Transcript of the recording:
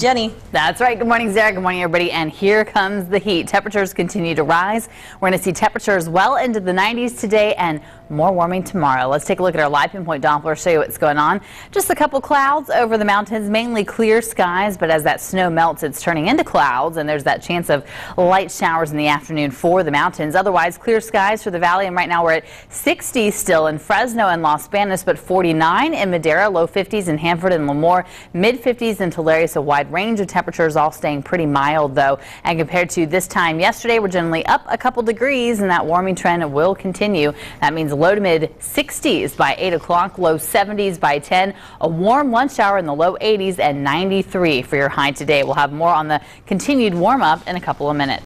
Jenny. That's right. Good morning, Sarah. Good morning, everybody. And here comes the heat. Temperatures continue to rise. We're going to see temperatures well into the 90s today and more warming tomorrow. Let's take a look at our live pinpoint Doppler, show you what's going on. Just a couple clouds over the mountains, mainly clear skies, but as that snow melts, it's turning into clouds, and there's that chance of light showers in the afternoon for the mountains. Otherwise, clear skies for the valley, and right now we're at 60 still in Fresno and Los Banos, but 49 in Madera, low 50s in Hanford and Lemoore, mid 50s in Tulare, so wide range of temperatures all staying pretty mild though. And compared to this time yesterday, we're generally up a couple degrees, and that warming trend will continue. That means low to mid 60s by 8 o'clock, low 70s by 10. A warm lunch hour in the low 80s and 93 for your high today. We'll have more on the continued warm up in a couple of minutes.